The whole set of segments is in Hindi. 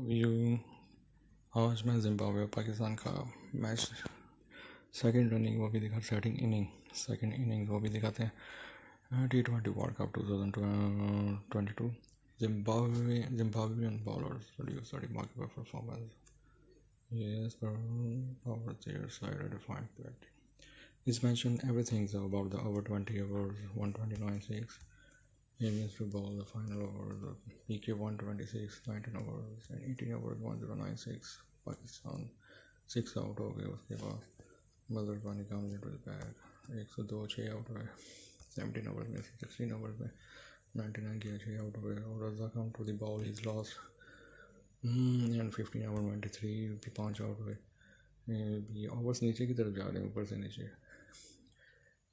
व्यू आज में जिम्बाब्वे पाकिस्तान का मैच सेकंड रनिंग वो भी दिखा सेटिंग इनिंग सेकंड इनिंग वो भी दिखाते हैं। T twenty World Cup two thousand twenty two Zimbabwe Zimbabwean bowlers produce remarkable performance Yes, over their side at a fine every things about the over twenty over one twenty nine six James Ball, the final over the PK 126, 19 overs and 18 overs 1096 Pakistan six out हो गए उसके बाद। मदर पानी काम न्यूट्रल बैग एक सौ दो छः आउट हुए। सेवनटीन ओवर में सिक्सटीन ओवर में नाइन्टी नाइन किया छः आउट हुए। और Raza come to ball is loss and fifteen over ninety three भी पाँच आउट हुए। ओवर्स नीचे की तरफ़ जा रहे हैं ऊपर से नीचे।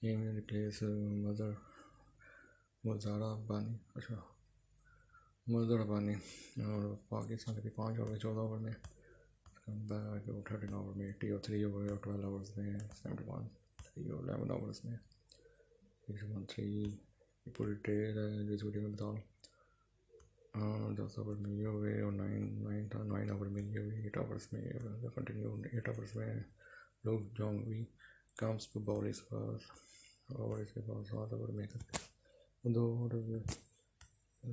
ये रिप्लेस मदर मुजारा अब्बानी अच्छा। मुजर अब्बानी और पाकिस्तान के पाँच ओवर चौदह ओवर में। और थर्टीन ओवर में एटी और थ्री ओवर और ट्वेल्व ओवर्स में सेवेंटी वन थ्री और एलेवन ओवर्स में सिक्स वन थ्री पूरी टेल है जिस वीडियो में बता रहा दस ओवर में ये हुए, और नाइन नाइन था नाइन ओवर में ये हुए एट ओवर्स में कंटिन्यू एट ओवर्स में लोग जॉन्ग भी कम्स टू बॉल इस पर, और इसके बाद सात ओवर में। Though the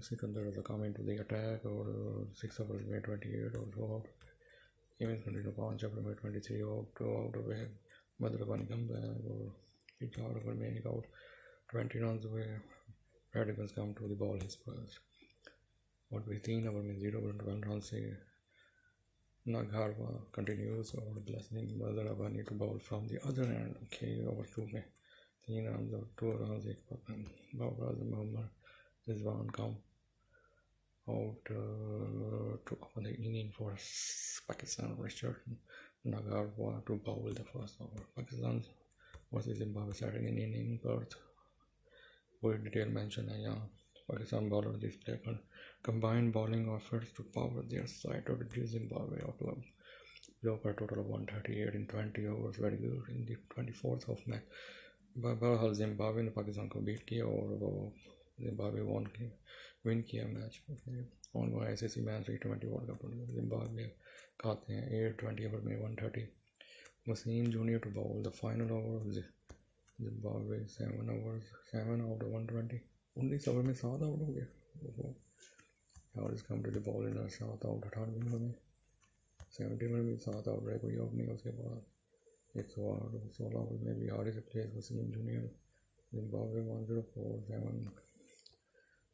Sikandar was coming to the attack or six overs made 28 or so out. Even continued to punch up made 23 out, two out of it. Madrabani come back or pick out of make out 20 runs away. Radicals come to the ball his first. What we think over में over two में तीन runs और two runs एक Babar Azam Mohammad Rizwan come out uh, to open the inning for Pakistan Richard Nagarwa to bowl the first over Pakistan versus Zimbabwe starting in inning birth with detail mention है यहाँ Pakistan bowler display combined bowling efforts to power their side to reduce Zimbabwe of club blow for a total of 138 in 20 overs very good in the 24th of May बहरहाल जिम्बावे ने पाकिस्तान को बीट किया और वो जिम्बाब्वे वन की विन किया मैच ऑन वो I C C match T twenty World Cup Zimbabwe खाते हैं एट ट्वेंटी ओवर में one thirty Wasim junior to ball the final over Zimbabwe seven over seven out one twenty उन्नीस ओवर में सात आउट हो गया। और इस come to the ball in सात आउट अठारहवें ओवर में। सेवेंटी ओवर में सात आउट रहे कोई आउट नहीं उसके बाद एक सौ आठ सोलह ओवर में Bihar is place Wasim junior Zimbabwe four seven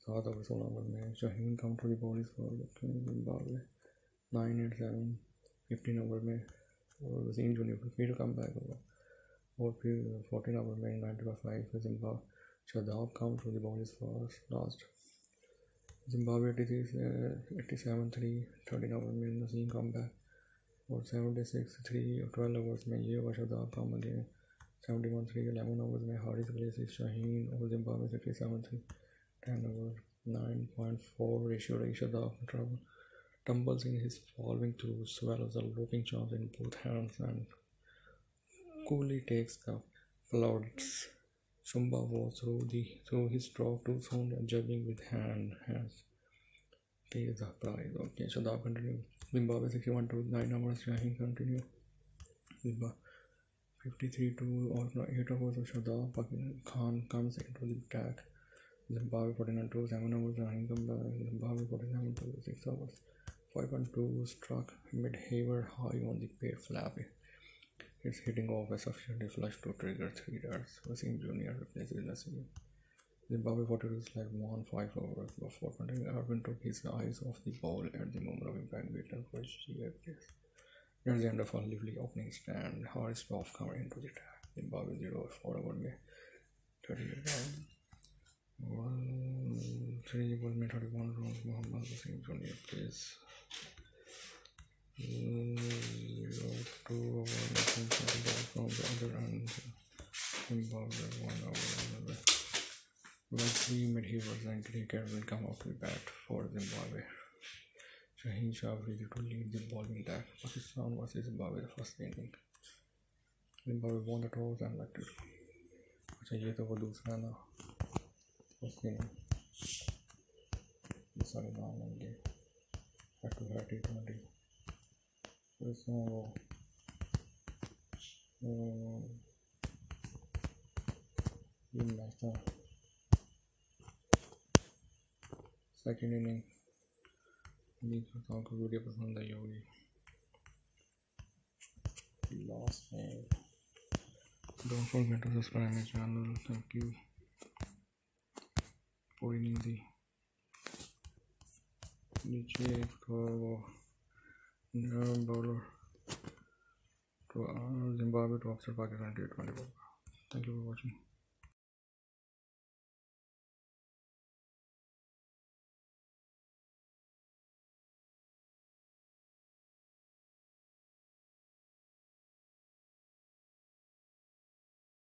सात ओवर सोलह ओवर में Shaheen come to the ball for Zimbabwe nine eight seven fifteen over में और वसीम जूनियर फिर कम बैक होगा और फिर फोर्टीन ओवर में नाइन्टी फाइव फिर जिम्बाब Shadab come to the ball for last Zimbabwe eighty three eighty seven three thirteen over में नसीम कम बैक और seventy six three twelve overs में ये हुआ Shadab Khan again seventy one three eleven overs में हारिस प्लेस शाहीन और Zimbabwe sixty seven three ten over nine point four ratio रही Shadab trouble tumbles in his following through swallows a looping chance in both hands and coolly takes the floods. Shumba was through the through his drop too soon and juggling with hand hands. Pays the price. Okay, so that continue. Zimbabwe 61 to 9 hours Shahin continue Zimbabwe 53 to or no, 8 hours of Shada Khan comes into the attack Zimbabwe 49 to 7 hours Shahin comes back Zimbabwe 47 to 6 hours 5 and 2 struck mid haver high on the pair flap it's hitting off a sufficiently flush to trigger 3 darts Wasim Jr. replaces Nasim Zimbabwe Fortitude like one five over before continuing. Irvin took his eyes off the ball at the moment of impact, for his GFS. Near the end of a lively opening stand, Harris off cover into the attack. Zimbabwe 0 4 over me. 38 one three ball me 31 runs. Muhammad Hussein Junior plays. Zero two over from the other end. Zimbabwe. Wesley Medhevers and Cricket will come off the bat for Zimbabwe. Shaheen Shah ready to lead the bowling attack. Pakistan versus Zimbabwe the first inning. Toss and left it. अच्छा ये तो वो दूसरा ना ये सारे नाम होंगे back to back T20 इसमें वो ये मैच था सेकेंड इनिंग उम्मीद करता हूँ कि वीडियो पसंद आई होगी लास्ट में don't forget to subscribe my channel thank you कोई नहीं थी नीचे तो वो bowler to uh, Zimbabwe to upset Pakistan T20 Thank you for watching.